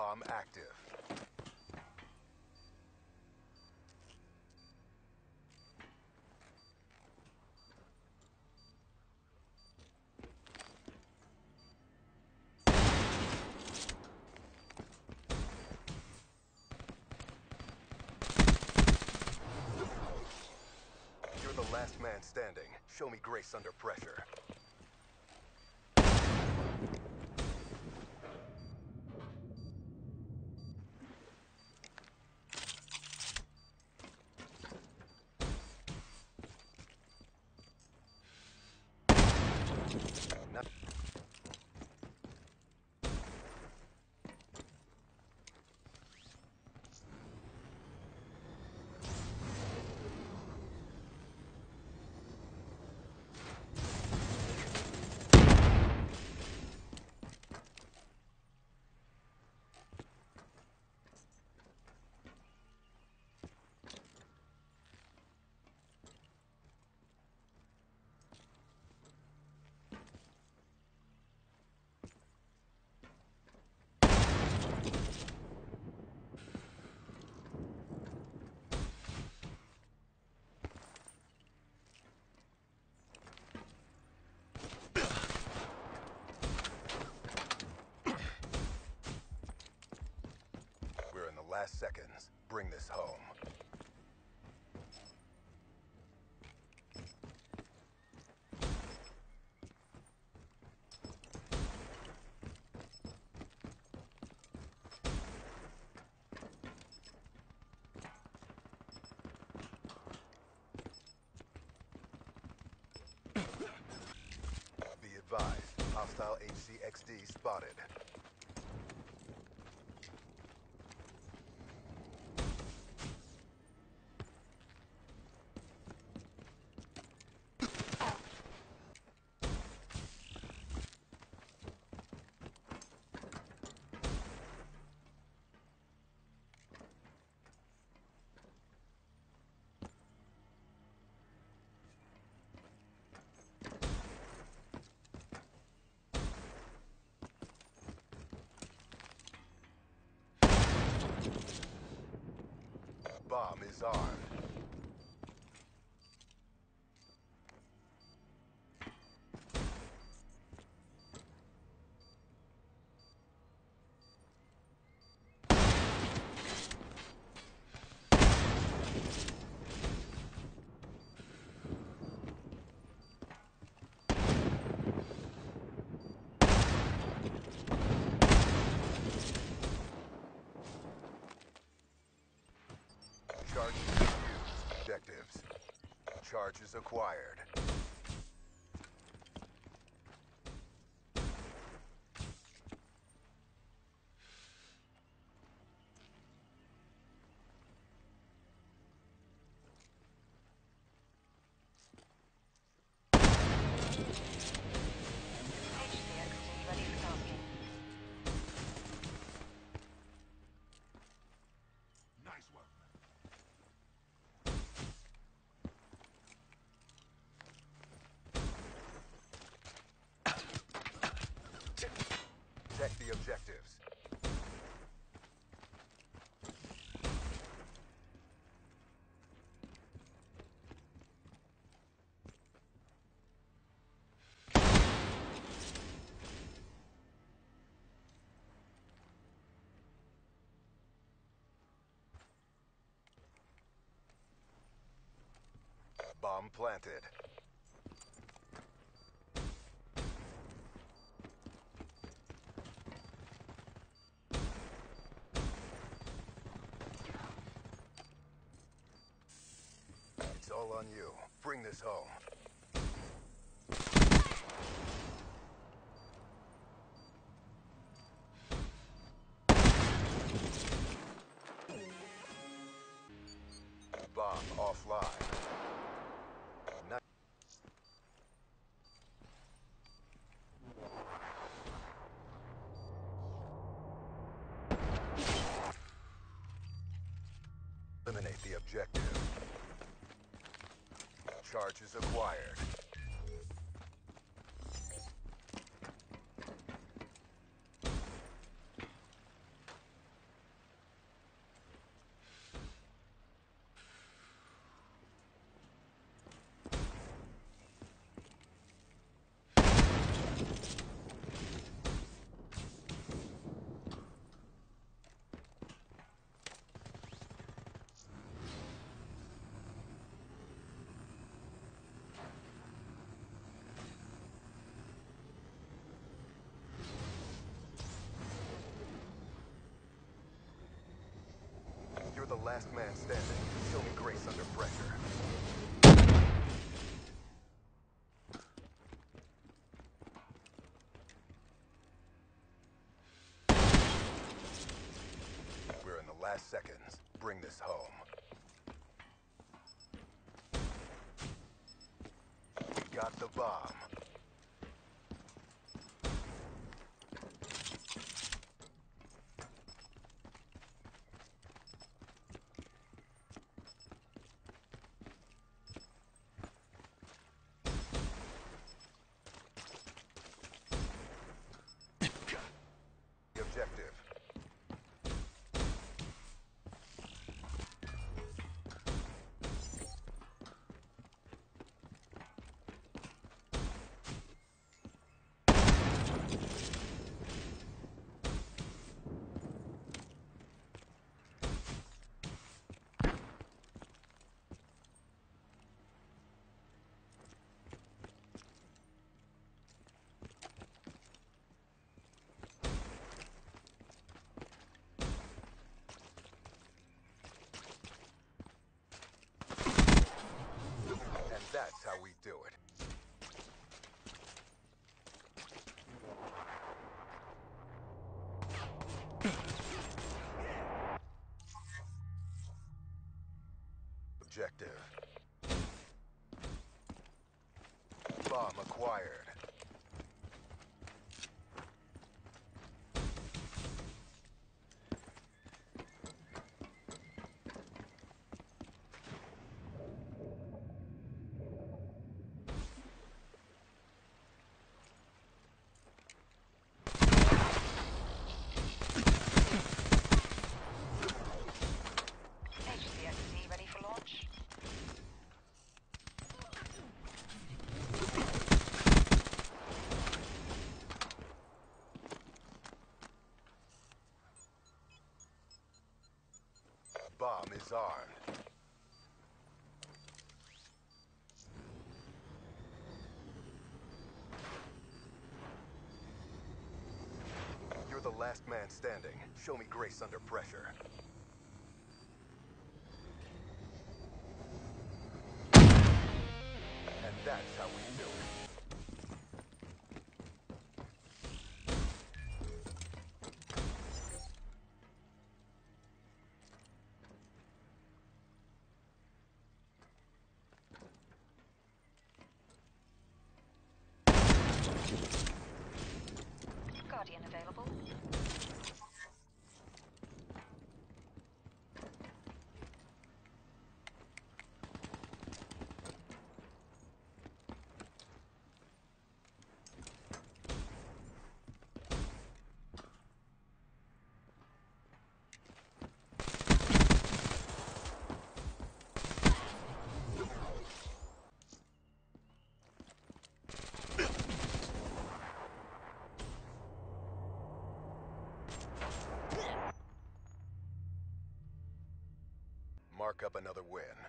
Bomb active. You're the last man standing. Show me grace under pressure. Last seconds. Bring this home. Be advised, hostile HCXD spotted. Bomb Charges acquired. Bomb planted. It's all on you. Bring this home. Bomb offline. Not Eliminate the objective. Charges acquired. Last man standing. Show me grace under pressure. We're in the last seconds. Bring this home. Got the bomb. Objective. Bomb acquired. Bomb is armed. You're the last man standing. Show me grace under pressure. Up another win.